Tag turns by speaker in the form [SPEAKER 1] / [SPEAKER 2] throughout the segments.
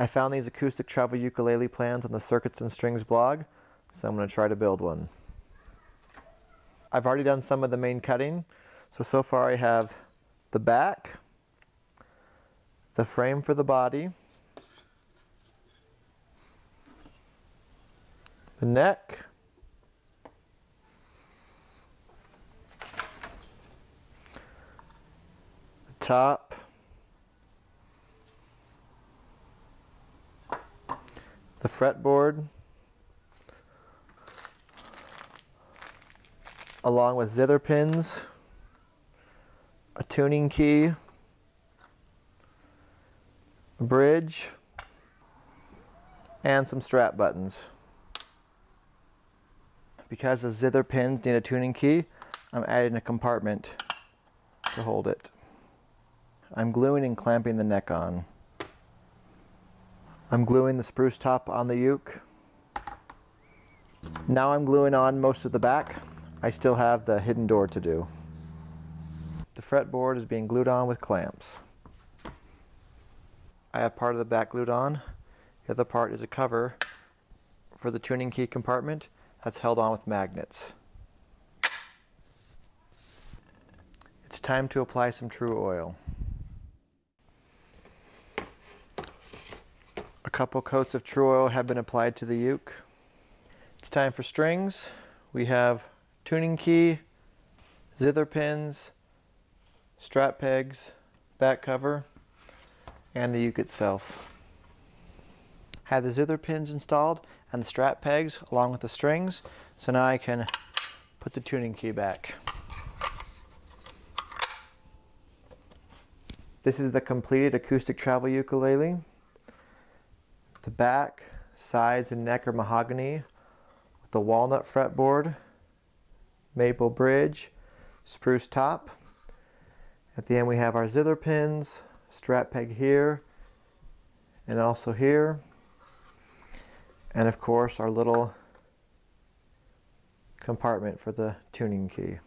[SPEAKER 1] I found these acoustic travel ukulele plans on the Circuits and Strings blog, so I'm going to try to build one. I've already done some of the main cutting, so so far I have the back, the frame for the body, the neck, the top, the fretboard, along with zither pins, a tuning key, a bridge, and some strap buttons. Because the zither pins need a tuning key, I'm adding a compartment to hold it. I'm gluing and clamping the neck on. I'm gluing the spruce top on the uke. Now I'm gluing on most of the back. I still have the hidden door to do. The fretboard is being glued on with clamps. I have part of the back glued on. The other part is a cover for the tuning key compartment that's held on with magnets. It's time to apply some Tru-Oil. Couple coats of Tru-Oil have been applied to the uke. It's time for strings. We have tuning key, zither pins, strap pegs, back cover, and the uke itself. Have the zither pins installed and the strap pegs along with the strings, so now I can put the tuning key back. This is the completed acoustic travel ukulele. The back, sides, and neck are mahogany with a walnut fretboard, maple bridge, spruce top. At the end we have our zither pins, strap peg here, and also here. And of course our little compartment for the tuning key.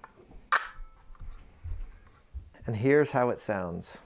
[SPEAKER 1] And here's how it sounds.